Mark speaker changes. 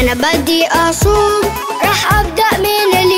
Speaker 1: أنا بدي أصوم رح أبدأ من اليوم.